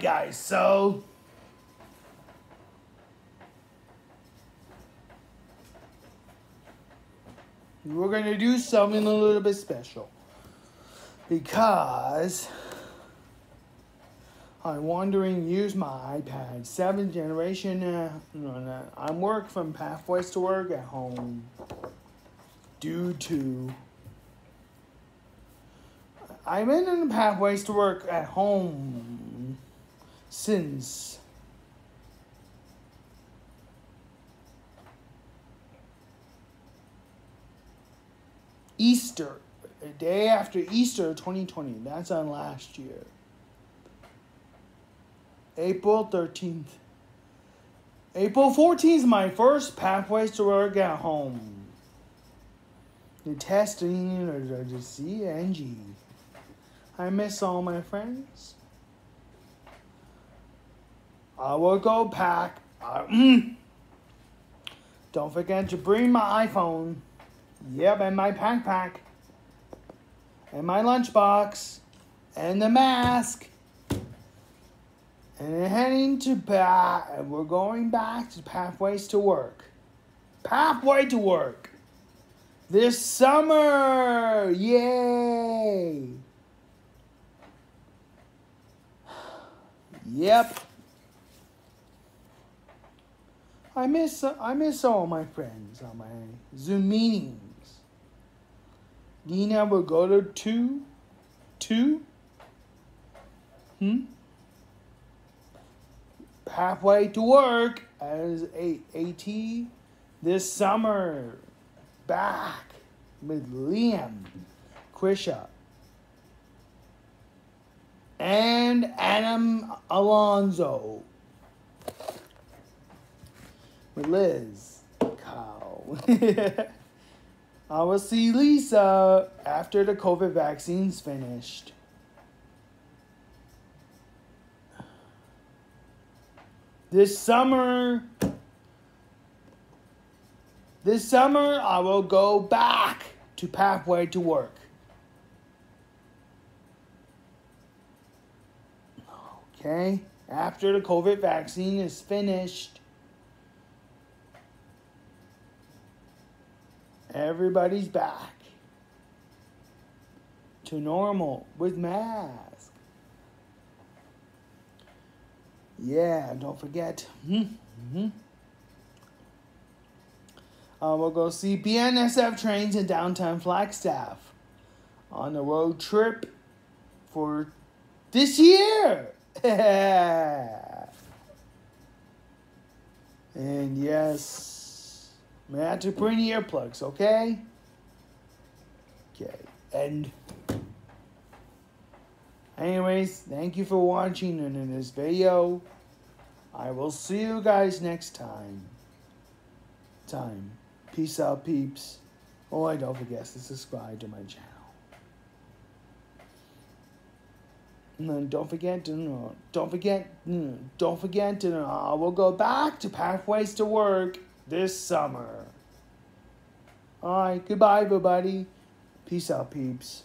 Guys, so. We're going to do something a little bit special. Because I'm wondering use my iPad 7th generation. Uh, no, I'm work from Pathways to Work at home due to I'm in the pathways to work at home since Easter, a day after Easter 2020. That's on last year. April 13th. April 14th is my first pathways to work at home. The testing and G. I miss all my friends. I will go pack. Uh, don't forget to bring my iPhone. Yep, and my backpack. And my lunchbox. And the mask. And heading to back. And we're going back to Pathways to Work. Pathway to Work. This summer. Yay. Yep. I miss I miss all my friends on my Zoom meetings. Nina will go to two, two. Hmm. Halfway to work as a AT this summer. Back with Liam, Krisha, and Adam Alonso. With Liz. Cow. I will see Lisa after the COVID vaccine's finished. This summer, this summer I will go back to Pathway to Work. Okay, after the COVID vaccine is finished, everybody's back to normal with mask. Yeah, don't forget. Mm-hmm. Uh, we'll go see BNSF trains in downtown Flagstaff on a road trip for this year. and yes, I have to bring earplugs, okay? Okay, and anyways, thank you for watching and in this video. I will see you guys next time. Time. Peace out, peeps. Oh, I don't forget to subscribe to my channel. And don't forget to don't forget don't forget to uh, I will go back to pathways to work this summer. All right, goodbye, everybody. Peace out, peeps.